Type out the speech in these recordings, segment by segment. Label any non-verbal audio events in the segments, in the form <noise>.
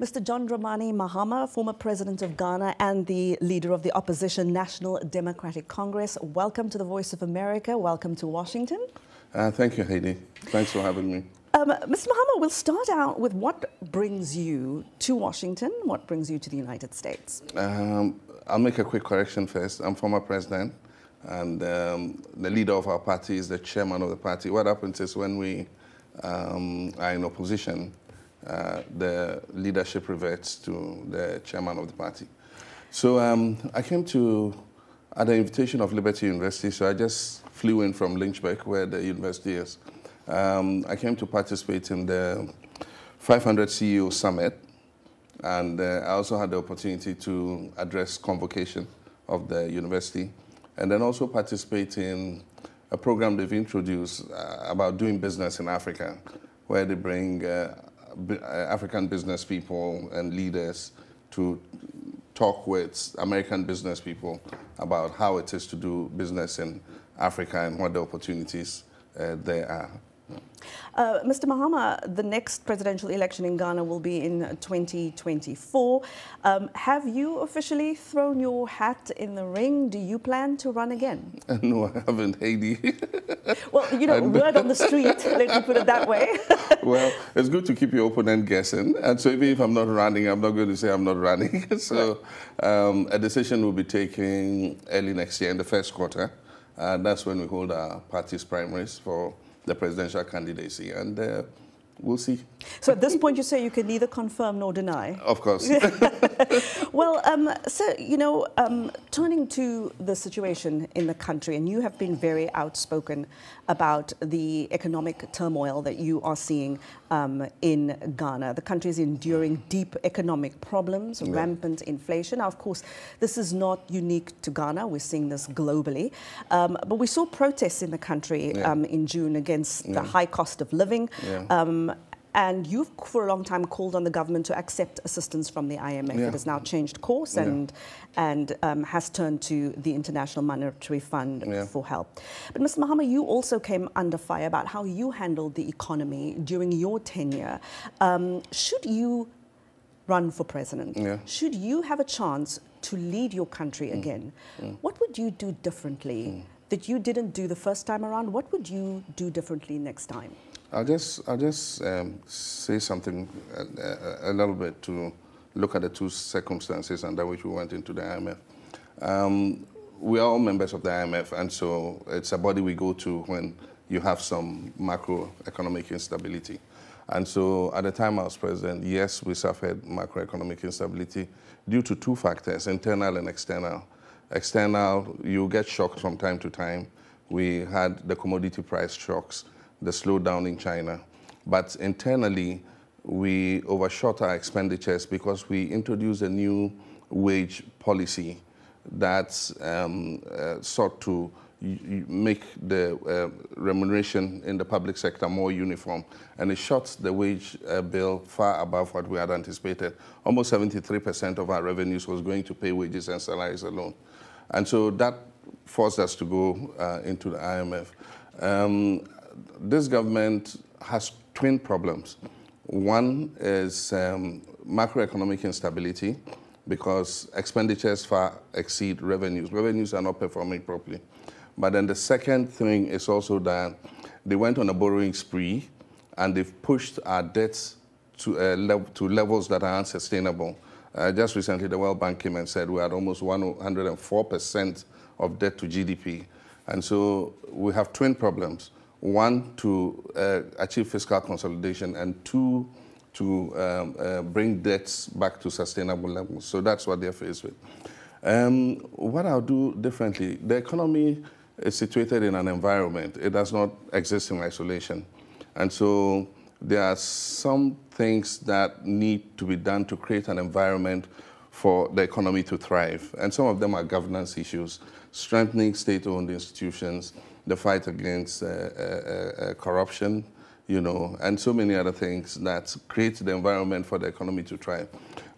Mr. John Dramani Mahama, former president of Ghana and the leader of the opposition National Democratic Congress, welcome to the Voice of America. Welcome to Washington. Uh, thank you, Haydé. Thanks for having me. Um, Mr. Mahama, we'll start out with what brings you to Washington, what brings you to the United States? Um, I'll make a quick correction first. I'm former president, and um, the leader of our party is the chairman of the party. What happens is when we um, are in opposition, uh, the leadership reverts to the chairman of the party. So um, I came to, at the invitation of Liberty University, so I just flew in from Lynchburg, where the university is. Um, I came to participate in the 500 CEO Summit, and uh, I also had the opportunity to address convocation of the university, and then also participate in a program they've introduced uh, about doing business in Africa, where they bring uh, African business people and leaders to talk with American business people about how it is to do business in Africa and what the opportunities uh, there are. Uh, Mr. Mahama, the next presidential election in Ghana will be in 2024. Um, have you officially thrown your hat in the ring? Do you plan to run again? <laughs> no, I haven't, Haydé. <laughs> well, you know, word on the street, <laughs> let me put it that way. well, it's good to keep your opponent guessing. And so even if I'm not running, I'm not going to say I'm not running. so um, a decision will be taken early next year in the first quarter. And that's when we hold our party's primaries for the presidential candidacy. And uh, we'll see. So at this point, you say you can neither confirm nor deny? Of course. <laughs> well, um, so, you know, um, turning to the situation in the country, and you have been very outspoken about the economic turmoil that you are seeing um, in Ghana. The country is enduring deep economic problems, yeah. rampant inflation. Now, of course, this is not unique to Ghana. We're seeing this globally. Um, but we saw protests in the country yeah. Um, in June against yeah. the high cost of living. And you've, for a long time, called on the government to accept assistance from the IMF. Yeah. It has now changed course and, yeah. and um, has turned to the International Monetary Fund yeah. for help. But, Mr. Mahama, you also came under fire about how you handled the economy during your tenure. Um, should you run for president, should you have a chance to lead your country mm. again, mm. what would you do differently mm. that you didn't do the first time around? What would you do differently next time? I'll just, I'll just um, say something a, a, a, little bit to look at the two circumstances under which we went into the IMF. Um, we are all members of the IMF, and so it's a body we go to when you have some macroeconomic instability. And so at the time I was president, yes, we suffered macroeconomic instability due to two factors, internal and external. External, you get shocked from time to time. We had the commodity price shocks the slowdown in China. But internally, we overshot our expenditures because we introduced a new wage policy that um, uh, sought to make the uh, remuneration in the public sector more uniform. And it shot the wage uh, bill far above what we had anticipated. Almost 73% of our revenues was going to pay wages and salaries alone. And so that forced us to go uh, into the IMF. Um, this government has twin problems. One is um, macroeconomic instability because expenditures far exceed revenues. Revenues are not performing properly. But then the second thing is also that they went on a borrowing spree and they've pushed our debts to, uh, to levels that are unsustainable. Uh, just recently, the World Bank came and said we had almost 104% of debt to GDP. And so we have twin problems one, to uh, achieve fiscal consolidation, and two, to um, uh, bring debts back to sustainable levels. So that's what they're faced with. Um, what I'll do differently, the economy is situated in an environment. It does not exist in isolation. And so there are some things that need to be done to create an environment for the economy to thrive. And some of them are governance issues, strengthening state-owned institutions, the fight against uh, uh, uh, corruption, you know, and so many other things that create the environment for the economy to thrive.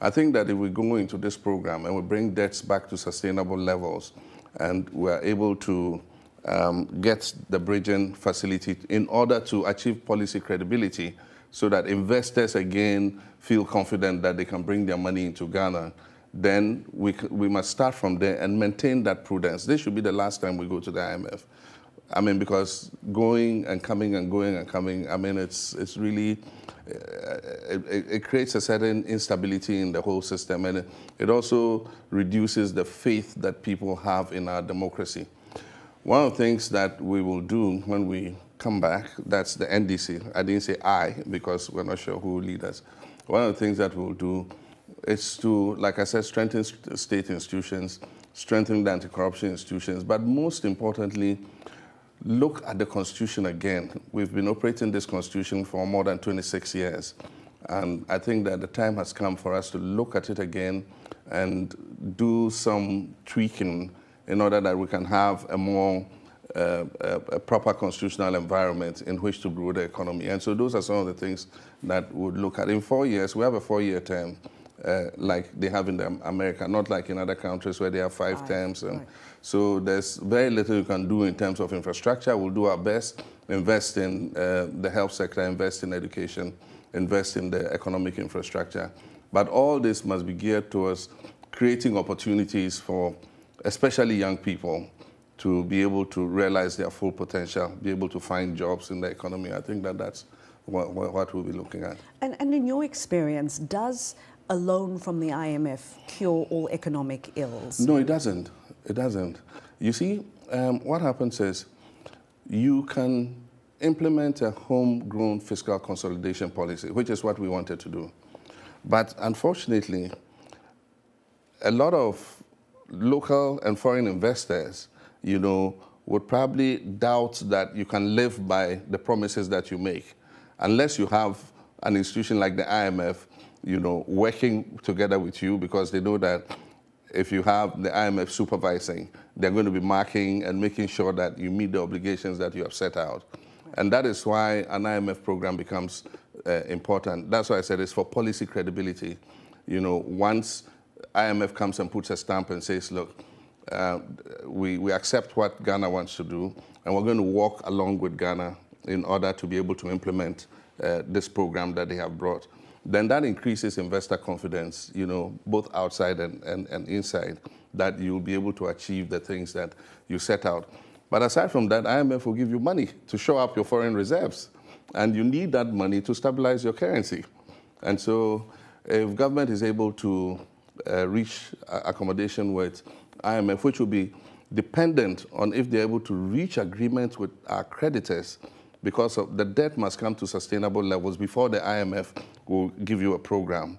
I think that if we go into this program and we bring debts back to sustainable levels and we're able to um, get the bridging facility in order to achieve policy credibility so that investors again feel confident that they can bring their money into Ghana, then we, we must start from there and maintain that prudence. This should be the last time we go to the IMF. I mean, because going and coming and going and coming, I mean, it's, it's really, uh, it, it, creates a certain instability in the whole system. And it, it also reduces the faith that people have in our democracy. One of the things that we will do when we come back, that's the NDC. I didn't say I because we're not sure who will lead us. One of the things that we'll do is to, like I said, strengthen state institutions, strengthen the anti-corruption institutions, but most importantly, look at the Constitution again. We've been operating this Constitution for more than 26 years. And I think that the time has come for us to look at it again and do some tweaking in order that we can have a more uh, a, proper constitutional environment in which to grow the economy. And so those are some of the things that we would look at. In four years, we have a four-year term. Uh, like they have in America, not like in other countries where they have five right. terms. And right. So there's very little you can do in terms of infrastructure. We'll do our best, invest in uh, the health sector, invest in education, invest in the economic infrastructure. But all this must be geared towards creating opportunities for especially young people to be able to realize their full potential, be able to find jobs in the economy. I think that that's what, what we'll be looking at. And, and in your experience, does a loan from the IMF cure all economic ills? No, it doesn't. It doesn't. You see, um, what happens is you can implement a homegrown fiscal consolidation policy, which is what we wanted to do. But unfortunately, a lot of local and foreign investors, you know, would probably doubt that you can live by the promises that you make unless you have an institution like the IMF you know, working together with you because they know that if you have the IMF supervising, they're going to be marking and making sure that you meet the obligations that you have set out. And that is why an IMF program becomes uh, important. That's why I said it's for policy credibility. You know, once IMF comes and puts a stamp and says, look, uh, we, we accept what Ghana wants to do, and we're going to walk along with Ghana in order to be able to implement uh, this program that they have brought then that increases investor confidence, you know, both outside and, and, and inside, that you'll be able to achieve the things that you set out. But aside from that, IMF will give you money to show up your foreign reserves. And you need that money to stabilize your currency. And so if government is able to uh, reach accommodation with IMF, which will be dependent on if they're able to reach agreement with our creditors, because of the debt must come to sustainable levels before the IMF will give you a program.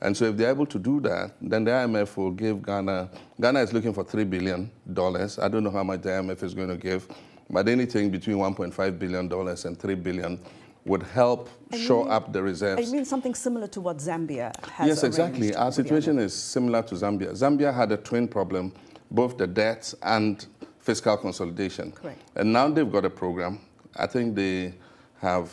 And so if they're able to do that, then the IMF will give Ghana, Ghana is looking for $3 billion. I don't know how much the IMF is going to give, but anything between $1.5 billion and $3 billion would help shore mean, up the reserves. I mean something similar to what Zambia has Yes, exactly. Our situation is similar to Zambia. Zambia had a twin problem, both the debt and fiscal consolidation. Correct. And now they've got a program I think they have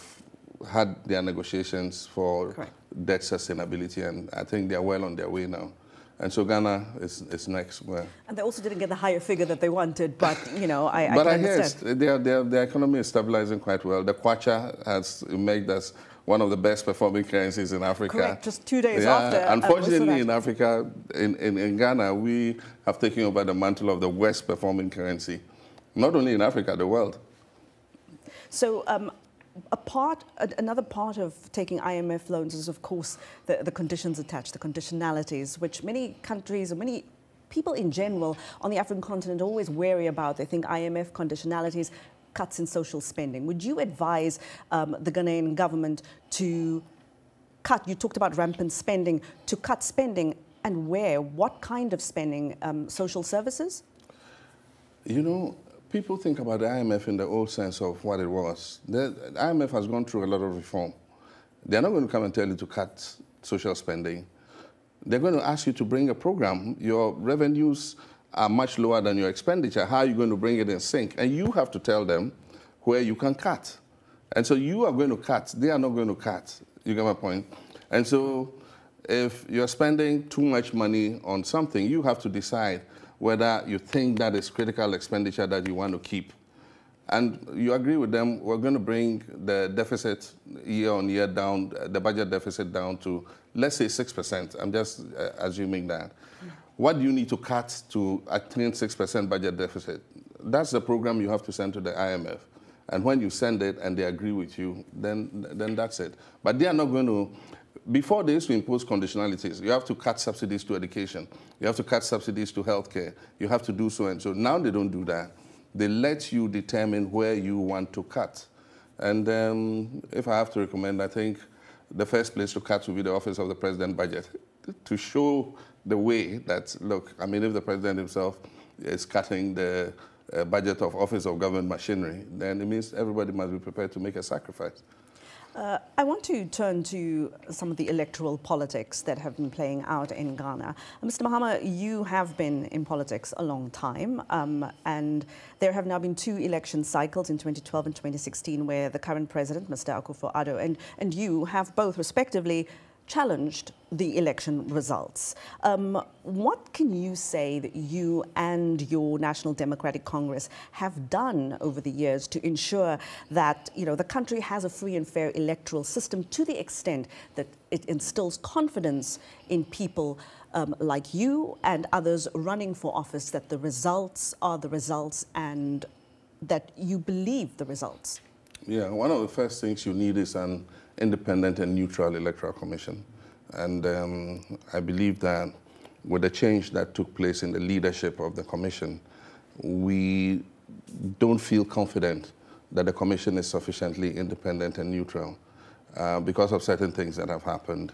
had their negotiations for Correct. debt sustainability, and I think they are well on their way now. And so Ghana is, is next. Well, and they also didn't get the higher figure that they wanted, but you know, I, I but I hear their, their, their economy is stabilizing quite well. The kwacha has made us one of the best performing currencies in Africa. Correct, just two days yeah, after. Uh, Unfortunately, in Africa, in, in, in Ghana, we have taken over the mantle of the worst performing currency, not only in Africa, the world. So um, a part, another part of taking IMF loans is, of course, the, the conditions attached, the conditionalities, which many countries or many people in general on the African continent always wary about. They think IMF conditionalities, cuts in social spending. Would you advise um, the Ghanaian government to cut, you talked about rampant spending, to cut spending and where? What kind of spending? Um, social services? You know, people think about the IMF in the old sense of what it was. The, IMF has gone through a lot of reform. They're not going to come and tell you to cut social spending. They're going to ask you to bring a program. Your revenues are much lower than your expenditure. How are you going to bring it in sync? And you have to tell them where you can cut. And so you are going to cut. They are not going to cut. You get my point? And so if you're spending too much money on something, you have to decide whether you think that is critical expenditure that you want to keep. And you agree with them, we're going to bring the deficit year on year down, the budget deficit down to, let's say, 6%. I'm just uh, assuming that. What do you need to cut to attain 6% budget deficit? That's the program you have to send to the IMF. And when you send it and they agree with you, then, then that's it. But they are not going to, before they used to impose conditionalities, you have to cut subsidies to education. You have to cut subsidies to healthcare. You have to do so and so. Now they don't do that. They let you determine where you want to cut. And um, if I have to recommend, I think the first place to cut would be the Office of the President budget to show the way that, look, I mean, if the President himself is cutting the uh, budget of Office of Government Machinery, then it means everybody must be prepared to make a sacrifice. Uh, I want to turn to some of the electoral politics that have been playing out in Ghana. Uh, Mr. Mahama, you have been in politics a long time, um, and there have now been two election cycles in 2012 and 2016 where the current president, Mr. Akufo-Addo, and, and you have both respectively challenged the election results. Um, what can you say that you and your National Democratic Congress have done over the years to ensure that you know the country has a free and fair electoral system to the extent that it instills confidence in people um, like you and others running for office that the results are the results and that you believe the results? Yeah, one of the first things you need is an independent and neutral electoral commission. And um, I believe that with the change that took place in the leadership of the commission, we don't feel confident that the commission is sufficiently independent and neutral uh, because of certain things that have happened.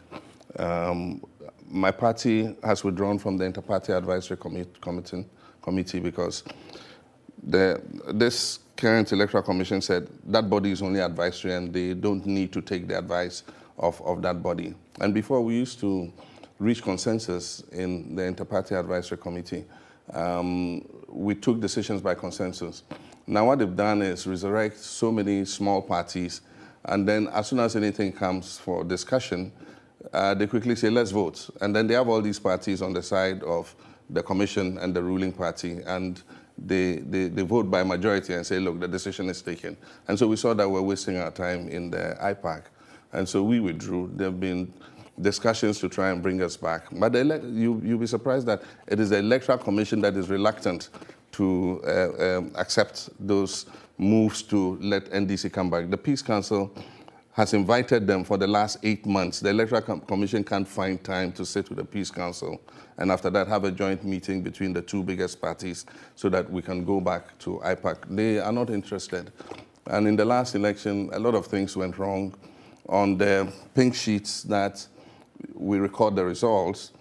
Um, my party has withdrawn from the Inter-Party Advisory Committee, committee because the, this current electoral commission said that body is only advisory and they don't need to take the advice of, of that body. And before we used to reach consensus in the Inter-Party Advisory Committee. Um, we took decisions by consensus. Now what they've done is resurrect so many small parties, and then as soon as anything comes for discussion, uh, they quickly say, let's vote. And then they have all these parties on the side of the commission and the ruling party, and they, they, vote by majority and say, look, the decision is taken. And so we saw that we're wasting our time in the IPAC. And so we withdrew. There have been discussions to try and bring us back. But you, you'll be surprised that it is the Electoral Commission that is reluctant to uh, um, accept those moves to let NDC come back. The Peace Council has invited them for the last eight months. The Electoral Com Commission can't find time to sit with the Peace Council and after that have a joint meeting between the two biggest parties so that we can go back to IPAC. They are not interested. And in the last election, a lot of things went wrong on the pink sheets that we record the results,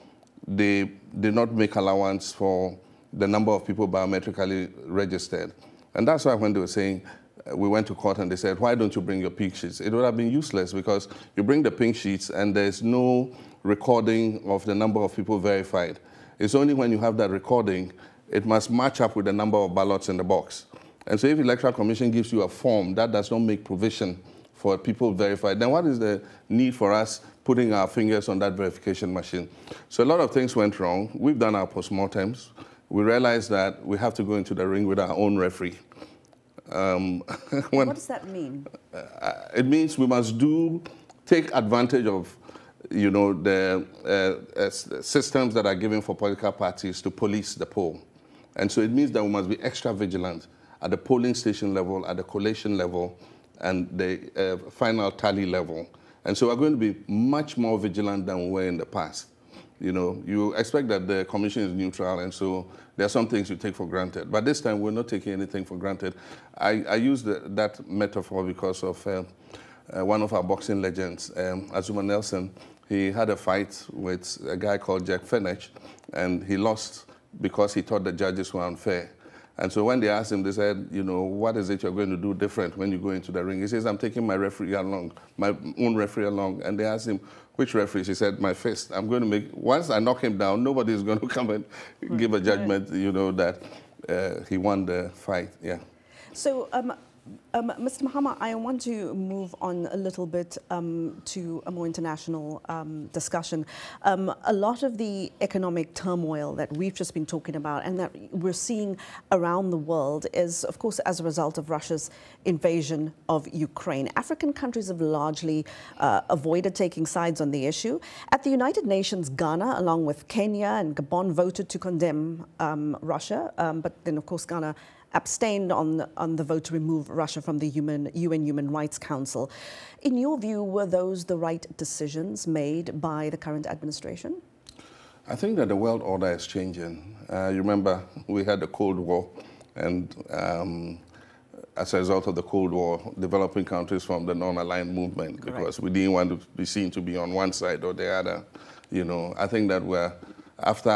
they did not make allowance for the number of people biometrically registered. And that's why when they were saying, Uh, we went to court and they said, why don't you bring your pink sheets? It would have been useless because you bring the pink sheets and there's no recording of the number of people verified. It's only when you have that recording, it must match up with the number of ballots in the box. And so if Electoral Commission gives you a form, that does not make provision for people verified, then what is the need for us putting our fingers on that verification machine? So a lot of things went wrong. We've done our postmortems. We realized that we have to go into the ring with our own referee. Um, <laughs> when, what does that mean? Uh, it means we must do, take advantage of you know, the uh, uh, systems that are given for political parties to police the poll. And so it means that we must be extra vigilant at the polling station level, at the collation level, and the uh, final tally level. And so we're going to be much more vigilant than we were in the past. You know, you expect that the commission is neutral, and so there are some things you take for granted. But this time, we're not taking anything for granted. I, I use that metaphor because of uh, uh, one of our boxing legends, um, Azumah Nelson. He had a fight with a guy called Jack Fenech, and he lost because he thought the judges were unfair. And so when they asked him, they said, you know, what is it you're going to do different when you go into the ring? He says, I'm taking my referee along, my own referee along. And they asked him, which referee? He said, my fist. I'm going to make, once I knock him down, nobody is going <laughs> to come and give a judgment, you know, that uh, he won the fight. Yeah. So um, Um, Mr. Mahama, I want to move on a little bit um, to a more international um, discussion. Um, a lot of the economic turmoil that we've just been talking about and that we're seeing around the world is, of course, as a result of Russia's invasion of Ukraine. African countries have largely uh, avoided taking sides on the issue. At the United Nations, Ghana, along with Kenya and Gabon, voted to condemn um, Russia, um, but then, of course, Ghana abstained on, on the vote to remove Russia from the Human, UN Human Rights Council. In your view, were those the right decisions made by the current administration? I think that the world order is changing. Uh, you remember we had the Cold War, and um, as a result of the Cold War, developing countries formed the non-aligned movement Correct. because we didn't want to be seen to be on one side or the other. You know, I think that we're after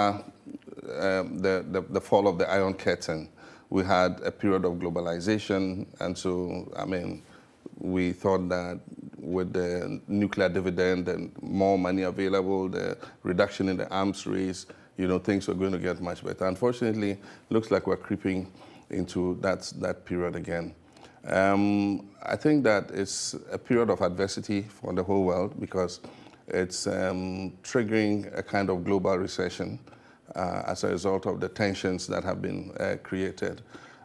um, the, the, the fall of the Iron Curtain, we had a period of globalization, and so, I mean, we thought that with the nuclear dividend and more money available, the reduction in the arms race, you know, things were going to get much better. Unfortunately, looks like we're creeping into that, that period again. Um, I think that it's a period of adversity for the whole world because it's um, triggering a kind of global recession as a result of the tensions that have been uh, created.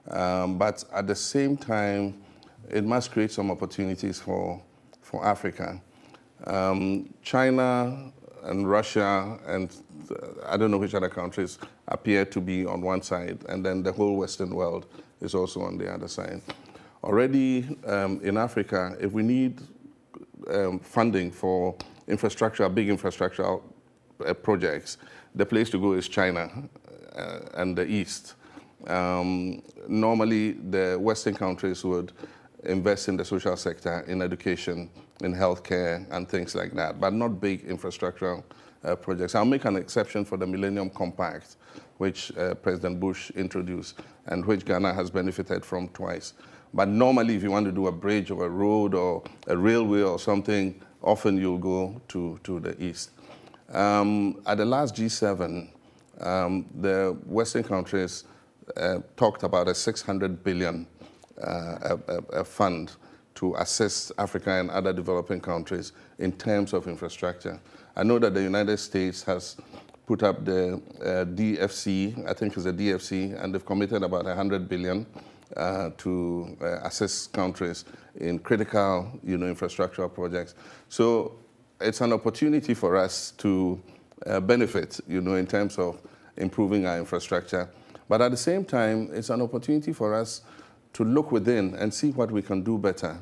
Um, but at the same time, it must create some opportunities for, for Africa. Um, China and Russia and uh, I don't know which other countries appear to be on one side, and then the whole Western world is also on the other side. Already um, in Africa, if we need um, funding for infrastructure, big infrastructure uh, projects, the place to go is China uh, and the East. Um, normally, the Western countries would invest in the social sector, in education, in healthcare, and things like that, but not big infrastructural uh, projects. I'll make an exception for the Millennium Compact, which uh, President Bush introduced and which Ghana has benefited from twice. But normally, if you want to do a bridge or a road or a railway or something, often you'll go to, to the east. Um, at the last G7, um, the Western countries uh, talked about a 600 billion uh, a, a fund to assist Africa and other developing countries in terms of infrastructure. I know that the United States has put up the uh, DFC, I think it's a DFC, and they've committed about 100 billion uh, to uh, assist countries in critical, you know, infrastructural projects. So it's an opportunity for us to uh, benefit, you know, in terms of improving our infrastructure. But at the same time, it's an opportunity for us to look within and see what we can do better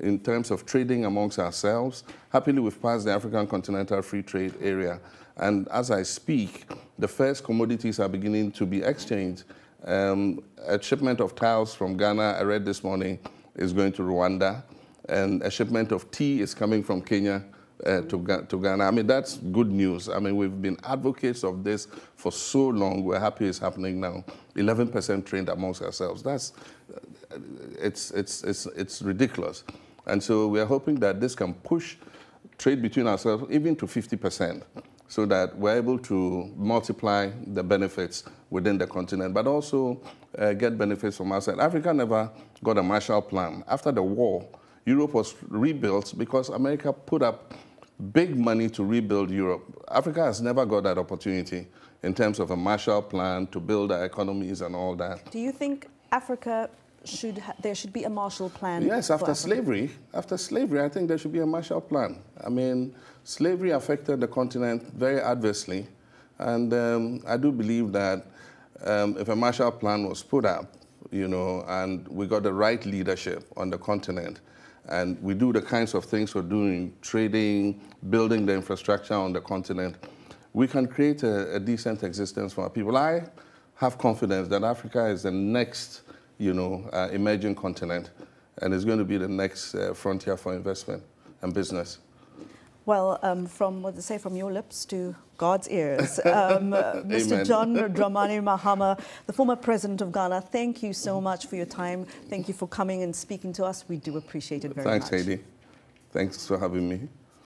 in terms of trading amongst ourselves. Happily, we've passed the African Continental Free Trade Area. And as I speak, the first commodities are beginning to be exchanged. Um, a shipment of tiles from Ghana, I read this morning, is going to Rwanda. And a shipment of tea is coming from Kenya uh, to, to Ghana. I mean, that's good news. I mean, we've been advocates of this for so long. We're happy it's happening now. 11% trained amongst ourselves. That's, uh, it's, it's, it's, it's ridiculous. And so we're hoping that this can push trade between ourselves even to 50% so that we're able to multiply the benefits within the continent, but also uh, get benefits from outside. Africa never got a Marshall Plan. After the war, Europe was rebuilt because America put up big money to rebuild Europe. Africa has never got that opportunity in terms of a Marshall Plan to build our economies and all that. Do you think Africa should there should be a Marshall Plan? Yes, after slavery, after slavery, I think there should be a Marshall Plan. I mean, slavery affected the continent very adversely, and um, I do believe that um, if a Marshall Plan was put up, you know, and we got the right leadership on the continent, and we do the kinds of things we're doing, trading, building the infrastructure on the continent, we can create a, a decent existence for our people. I have confidence that Africa is the next, you know, uh, emerging continent, and it's going to be the next uh, frontier for investment and business. Well, um, from what they say, from your lips to God's ears. Um, <laughs> Mr. John Dramani Mahama, the former president of Ghana, thank you so much for your time. Thank you for coming and speaking to us. We do appreciate it very Thanks, much. Thanks, Haydé. Thanks for having me.